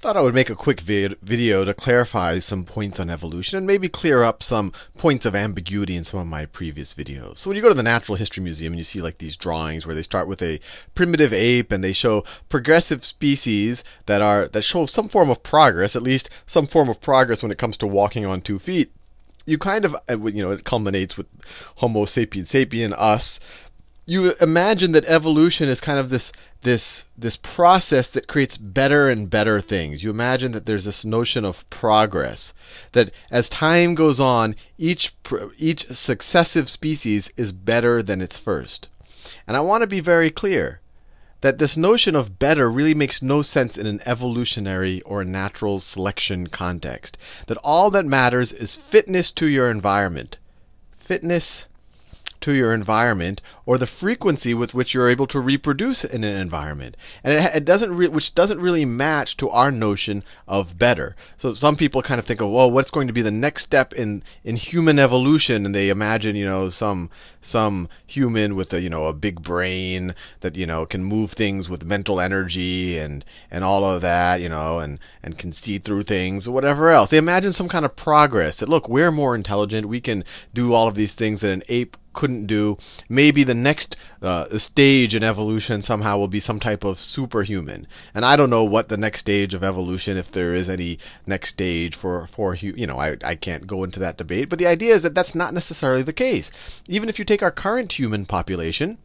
thought I would make a quick vid- video to clarify some points on evolution and maybe clear up some points of ambiguity in some of my previous videos. So when you go to the Natural History Museum and you see like these drawings where they start with a primitive ape and they show progressive species that are that show some form of progress, at least some form of progress when it comes to walking on two feet. You kind of uh, you know it culminates with Homo sapiens sapien us you imagine that evolution is kind of this this this process that creates better and better things. You imagine that there's this notion of progress that as time goes on, each each successive species is better than its first. And I want to be very clear that this notion of better really makes no sense in an evolutionary or natural selection context. That all that matters is fitness to your environment. Fitness to your environment or the frequency with which you're able to reproduce in an environment. And it, it doesn't re- which doesn't really match to our notion of better. So some people kind of think of, well, what's going to be the next step in, in human evolution? And they imagine, you know, some some human with a you know a big brain that you know can move things with mental energy and and all of that, you know, and and can see through things or whatever else. They imagine some kind of progress that look, we're more intelligent, we can do all of these things that an ape couldn't do. Maybe the next uh, stage in evolution somehow will be some type of superhuman. And I don't know what the next stage of evolution, if there is any next stage for for you know, I I can't go into that debate. But the idea is that that's not necessarily the case. Even if you take our current human population,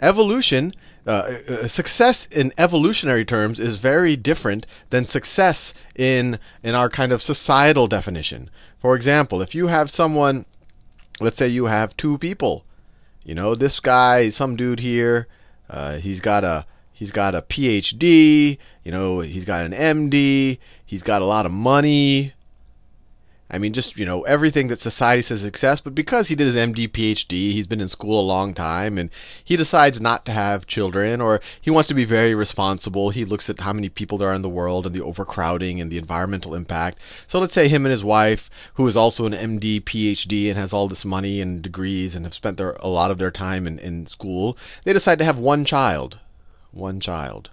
evolution, uh, uh, success in evolutionary terms is very different than success in in our kind of societal definition. For example, if you have someone let's say you have two people. You know, this guy, some dude here, uh, he's got a he's got a PhD. You know, he's got an MD. He's got a lot of money. I mean, just, you know, everything that society says success, but because he did his MD, PhD, he's been in school a long time, and he decides not to have children, or he wants to be very responsible. He looks at how many people there are in the world and the overcrowding and the environmental impact. So let's say him and his wife, who is also an MD, PhD, and has all this money and degrees and have spent their, a lot of their time in, in school, they decide to have one child. One child.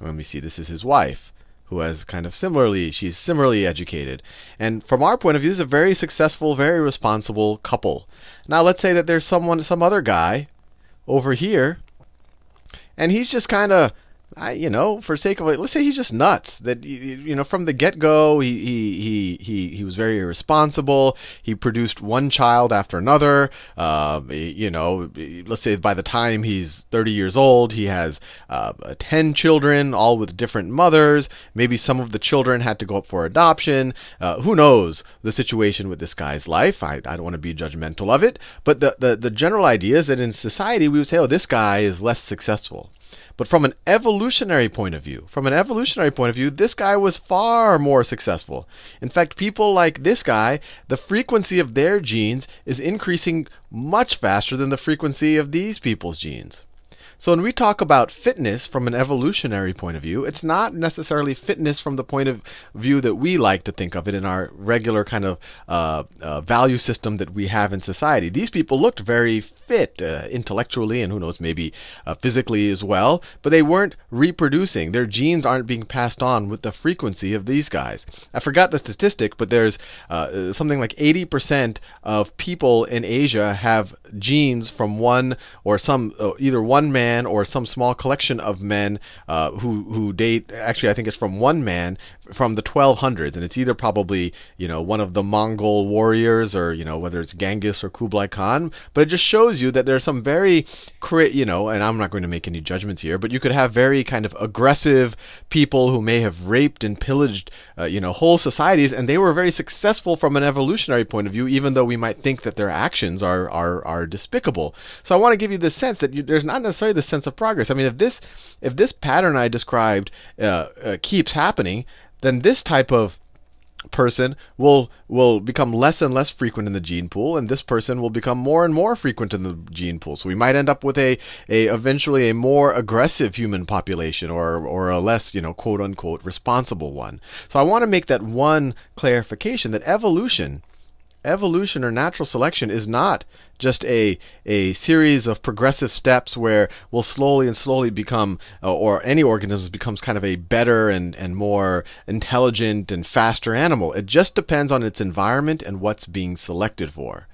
Let me see, this is his wife who has kind of similarly, she's similarly educated. And from our point of view, is a very successful, very responsible couple. Now, let's say that there's someone, some other guy over here, and he's just kind of I, you know, for sake of it, let's say he's just nuts. That you know, from the get-go, he he he he he was very irresponsible. He produced one child after another. Uh, you know, let's say by the time he's 30 years old, he has uh, 10 children, all with different mothers. Maybe some of the children had to go up for adoption. Uh, who knows the situation with this guy's life? I, I don't want to be judgmental of it, but the, the the general idea is that in society we would say, oh, this guy is less successful. But from an evolutionary point of view, from an evolutionary point of view, this guy was far more successful. In fact, people like this guy, the frequency of their genes is increasing much faster than the frequency of these people's genes. So when we talk about fitness from an evolutionary point of view, it's not necessarily fitness from the point of view that we like to think of it in our regular kind of uh, uh, value system that we have in society. These people looked very fit uh, intellectually and who knows, maybe uh, physically as well, but they weren't reproducing. Their genes aren't being passed on with the frequency of these guys. I forgot the statistic, but there's uh, something like 80% of people in Asia have genes from one or some, uh, either one man or some small collection of men uh, who who date. Actually, I think it's from one man from the 1200s, and it's either probably you know one of the Mongol warriors or you know whether it's Genghis or Kublai Khan. But it just shows you that there's some very you know, and I'm not going to make any judgments here, but you could have very kind of aggressive people who may have raped and pillaged uh, you know whole societies, and they were very successful from an evolutionary point of view, even though we might think that their actions are are are are despicable. So I want to give you this sense that you, there's not necessarily the sense of progress. I mean, if this if this pattern I described uh, uh, keeps happening, then this type of person will will become less and less frequent in the gene pool and this person will become more and more frequent in the gene pool so we might end up with a, a eventually a more aggressive human population or or a less you know quote unquote responsible one so i want to make that one clarification that evolution evolution or natural selection is not just a a series of progressive steps where we'll slowly and slowly become, uh, or any organism becomes kind of a better and, and more intelligent and faster animal. It just depends on its environment and what's being selected for.